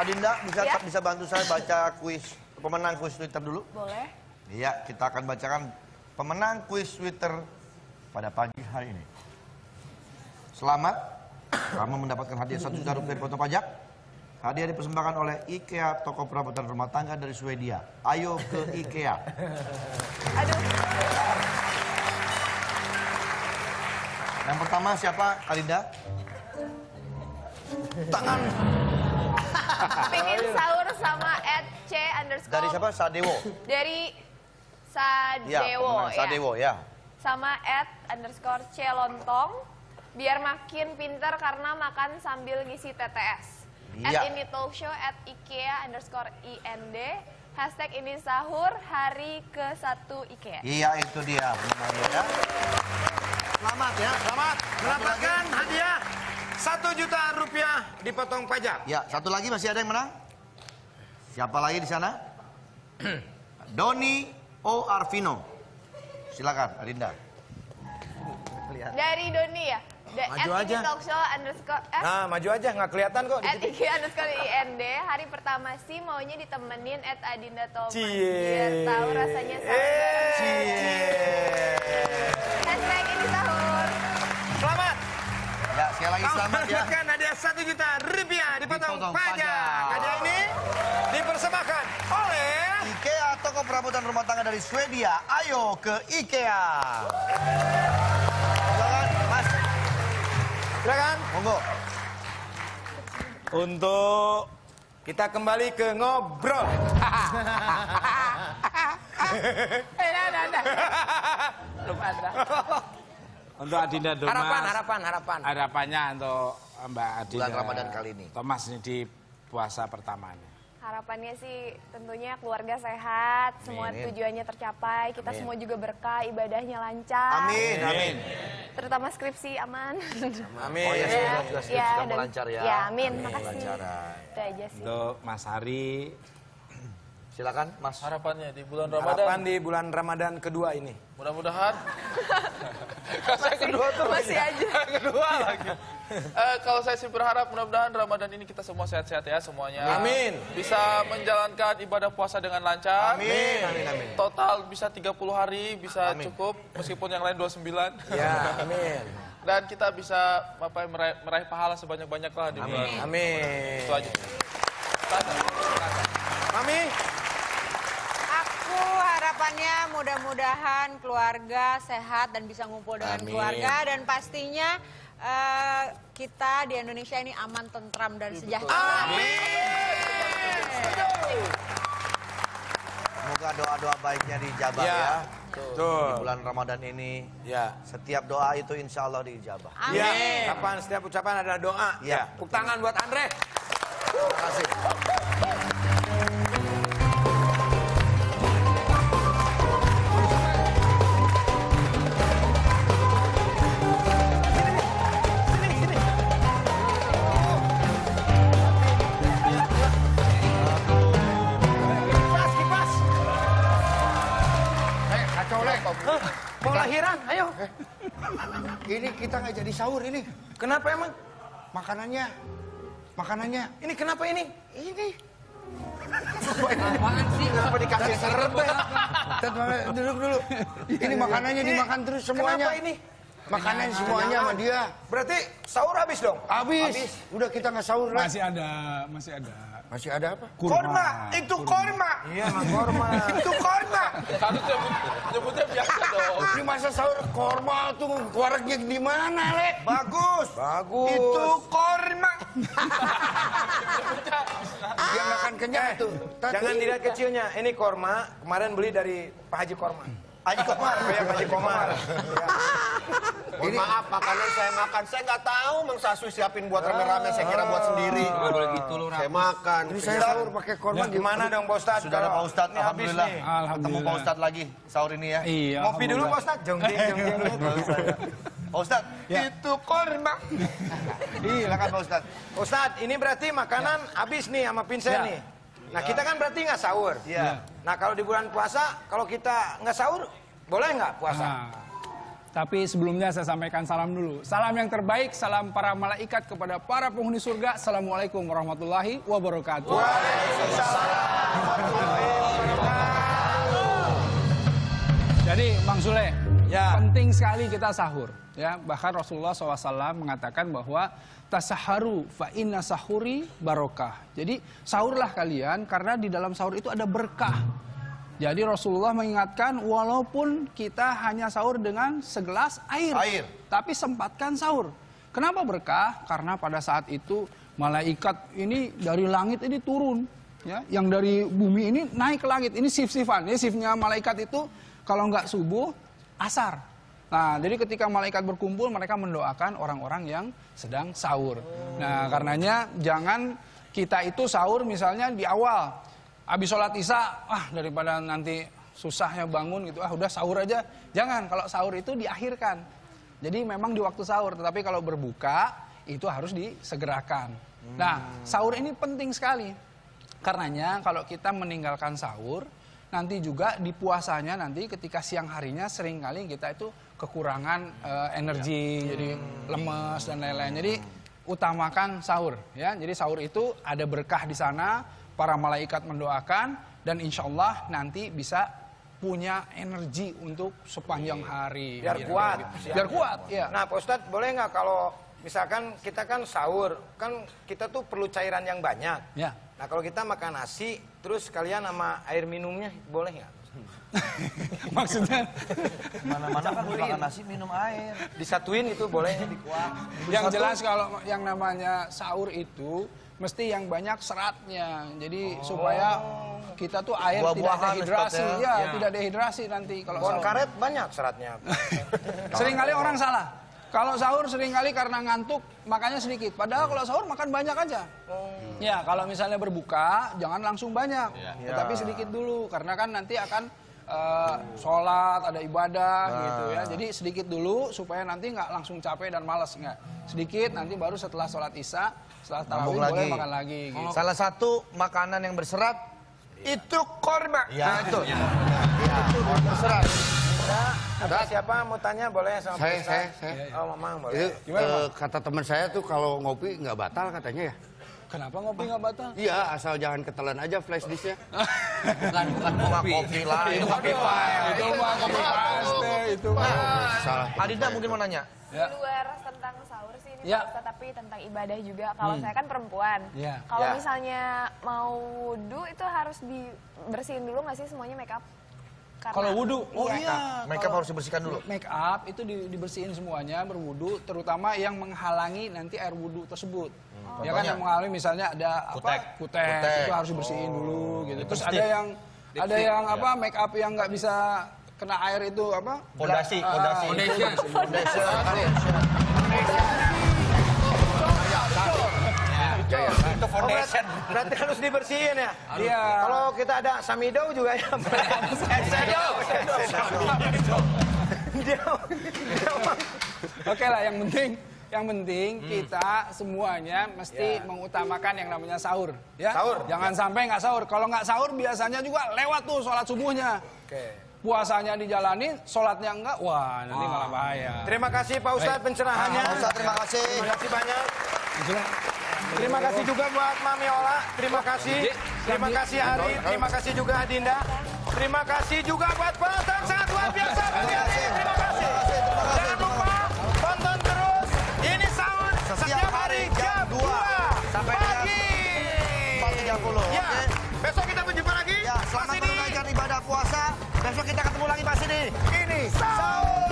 Adinda bisa Ya. bisa bantu saya baca kuis pemenang kuis Twitter dulu? Boleh. Iya, kita akan bacakan pemenang kuis Twitter pada pagi hari ini. Selamat, kamu mendapatkan hadiah satu juta rupiah dipotong pajak. Hadiah dipersembahkan oleh IKEA, toko perabotan rumah tangga dari Swedia. Ayo ke IKEA. Aduh. Yang pertama siapa, Alinda? Tangan Pengen sahur sama at C underscore. dari siapa? Sadewo. Dari Iya, Sadewo. pemenang Sadewo ya. Sama at underscore C lontong. Biar makin pinter karena makan sambil ngisi TTS. At Iya. ini talk show at IKEA underscore IND. Hashtag ini sahur hari ke-1 IKEA. Iya itu dia ya. Selamat ya. Selamat mendapatkan hadiah satu juta rupiah dipotong pajak. Ya, satu lagi masih ada yang menang? Siapa lagi di sana? Doni O Arvino. Silakan, Adinda. Dari Doni ya. Da Maju aja. ini talk show underscore eh, Nah, maju aja nggak kelihatan kok. At IK underscore IND Hari pertama sih maunya ditemenin At Adinda Thomas Cie. Biar tahu rasanya sahur bareng. Cie. Ya, selamat ya. mendapatkan hadiah satu juta rupiah dipotong Dipotong pajak. Hadiah ini dipersembahkan oleh IKEA, toko perabotan rumah tangga dari Swedia. Ayo ke IKEA. Silakan, Mas. Silakan. Monggo. Untuk kita kembali ke ngobrol. Belum ada. Untuk Adinda Thomas. Harapan, harapan, harapan. Harapannya untuk Mbak Adinda. Bulan Ramadan kali ini. Thomas ini di puasa pertamanya. Harapannya sih tentunya keluarga sehat Semua Amin. tujuannya tercapai Kita semua juga berkah Ibadahnya lancar Amin, amin. Terutama skripsi aman Amin. Oh ya, semoga juga skripsi kamu dan- lancar ya. Ya amin, Amin, makasih lancaran. Itu aja sih Untuk Mas Hari. Silakan, Mas. harapannya di bulan Ramadan. Harapan di bulan Ramadan kedua ini. mudah-mudahan. Saya kedua tuh. Masih aja. Kedua lagi. Eh, kalau saya sih berharap mudah-mudahan Ramadan ini kita semua sehat-sehat ya semuanya. Amin. bisa menjalankan ibadah puasa dengan lancar. Amin, amin, amin. total bisa 30 hari bisa Amin. cukup meskipun yang lain 29 Ya, amin. dan kita bisa apa meraih, meraih pahala sebanyak-banyak lah di bulan Amin. itu aja Mami, harapannya mudah-mudahan keluarga sehat dan bisa ngumpul dengan Amin. keluarga dan pastinya eh, kita di Indonesia ini aman, tentram dan sejahtera. Semoga doa-doa baiknya dijabah Ya, ya. betul. Di bulan Ramadan ini, ya. setiap doa itu insya Allah dijabah. Amin. Ya, kapan setiap ucapan adalah doa. Ya. Tepuk tangan buat Andre. Terima kasih. Lek. Mau lahiran, ayo. Ini kita nggak jadi sahur ini. Kenapa emang? Makanannya, makanannya Ini kenapa ini? ini. Apaan sih? Kenapa dikasih serbet? Duduk dulu. Ini makanannya dimakan terus semuanya. Kenapa ini? Makanan semuanya sama dia. Berarti sahur habis dong? Habis. Udah kita nggak sahur lagi. Masih ada, masih ada. Masih ada apa? Korma, itu korma. Iya, korma. itu korma. harus nyebut, nyebutnya biasa dong Ini masa sahur korma tuh keluarganya di mana, Lek? Bagus. Bagus. Itu korma. Dia nggak akan kenyang tuh. Jangan dilihat kecilnya. Ini korma, kemarin beli dari Pak Haji Korma. Haji Komar. Ya, Pak Haji Komar. Mohon maaf, makanan saya makan. Saya nggak tahu Mang Saswi siapin buat rame-rame. Saya kira buat sendiri. boleh gitu lu, Saya makan. Ini saya sahur pakai korma Ya, Gimana dong, Pak Ustadz? Sudah ada Pak Ustadz, ini habis Alhamdulillah. nih. Ketemu. Pak Ustadz lagi sahur ini ya. Iya. Ngopi dulu, Pak. Ustadz. Jeng, jeng, jeng, jeng. Pak Ustadz, itu korma. Silakan Pak Ustadz. Ustadz, ini berarti makanan habis nih sama Vincent Ya. nih. Nah, kita kan berarti nggak sahur. Iya. Nah, kalau di bulan puasa, kalau kita nggak sahur, boleh nggak puasa? Ah, Tapi sebelumnya saya sampaikan salam dulu. Salam yang terbaik, salam para malaikat kepada para penghuni surga. Assalamualaikum warahmatullahi wabarakatuh. Jadi Bang Sule, Ya. penting sekali kita sahur. Ya, bahkan Rasulullah SAW mengatakan bahwa tasaharu fa inna sahuri barokah. Jadi sahurlah kalian karena di dalam sahur itu ada berkah. Jadi Rasulullah mengingatkan walaupun kita hanya sahur dengan segelas air, Air. tapi sempatkan sahur. Kenapa berkah? Karena pada saat itu malaikat ini dari langit ini turun, ya, yang dari bumi ini naik ke langit. Ini shift-shiftan. Ini shiftnya malaikat itu kalau nggak subuh, asar. Nah, jadi ketika malaikat berkumpul, mereka mendoakan orang-orang yang sedang sahur. Nah, karenanya jangan kita itu sahur misalnya di awal. Habis sholat isya, ah daripada nanti susahnya bangun gitu, ah udah sahur aja. Jangan, kalau sahur itu diakhirkan. Jadi memang di waktu sahur, tetapi kalau berbuka itu harus disegerakan. Nah, sahur ini penting sekali. Karenanya kalau kita meninggalkan sahur, nanti juga di puasanya nanti ketika siang harinya sering kali kita itu kekurangan eh, energi, jadi lemes dan lain-lain. Jadi utamakan sahur ya. Jadi sahur itu ada berkah di sana, para malaikat mendoakan dan insya Allah nanti bisa punya energi untuk sepanjang hari. Biar Gitu. kuat. Biar kuat, ya. Nah, Pak Ustadz, boleh nggak kalau misalkan kita kan sahur, kan kita tuh perlu cairan yang banyak. Ya. Nah, kalau kita makan nasi, terus kalian sama air minumnya boleh nggak? Maksudnya Mana-mana kan makan nasi minum air. Disatuin itu boleh? yang jelas kalau yang namanya sahur itu mesti yang banyak seratnya. Jadi supaya kita tuh air tidak dehidrasi, ya, ya. tidak dehidrasi nanti kalau sahur. karet banyak seratnya. Seringkali orang salah. Kalau sahur sering kali karena ngantuk makanya sedikit. Padahal kalau sahur makan banyak aja. Ya kalau misalnya berbuka jangan langsung banyak, tetapi sedikit dulu karena kan nanti akan eh, sholat ada ibadah gitu ya. Jadi sedikit dulu supaya nanti nggak langsung capek dan malas nggak. Sedikit nanti baru setelah sholat isya setelah tarawih boleh lagi. makan lagi. Gitu. Salah satu makanan yang berserat itu korma. Ya, itu. Ya, itu berserat. Ada siapa mau tanya boleh sama Saya, saya, saya. Oh, Mamang boleh. Itu eh, kata teman saya tuh kalau ngopi nggak batal katanya ya. Kenapa ngopi nggak batal? Iya, asal jangan ketelan aja flash disknya. Bukan bukan Kopi, kopi. lah. Itu kopi itu mah kopi paste itu mah. Salah. Adinda mungkin mau nanya. Di luar tentang sahur sih ini Ya. Tapi tentang ibadah juga. Kalau saya kan perempuan. Ya. Kalau Ya. misalnya mau wudhu itu harus dibersihin dulu nggak sih semuanya make up? Karena- Kalau wudhu, oh iya. Make up harus dibersihkan dulu. Make up itu di- dibersihin semuanya berwudu, terutama yang menghalangi nanti air wudhu tersebut. Ya kan yang menghalangi misalnya ada Kutek. apa kutek, Kutek. itu harus dibersihin dulu gitu. Terus Lipstick. ada yang ada yang apa make up yang nggak bisa kena air itu apa? Fondasi, Ah, fondasi. Foundation. Foundation. Itu Oh, foundation. berarti, berarti harus dibersihin ya? Iya. Kalau kita ada samido juga ya. Dia, dia Oke lah, yang penting yang penting kita semuanya mesti mengutamakan yang namanya sahur, ya. Sahur. Jangan sampai nggak sahur. Kalau nggak sahur biasanya juga lewat tuh sholat subuhnya. Oke. Puasanya dijalani, sholatnya enggak, wah nanti malah bahaya. Terima kasih Pak Ustadz pencerahannya. Pak Ustadz, terima kasih. Terima kasih banyak. Terima kasih juga buat Mami Ola. Terima kasih. Terima kasih Ari. Terima kasih juga Adinda. Terima kasih juga buat penonton sangat luar biasa hari ini. Terima kasih. Jangan lupa tonton terus. Ini sahur setiap hari jam 2 Sampai pagi. 4.30, Ya. oke? Besok kita berjumpa lagi. Ya, selamat menunaikan ibadah puasa. Besok kita ketemu lagi pas ini. Ini sahur.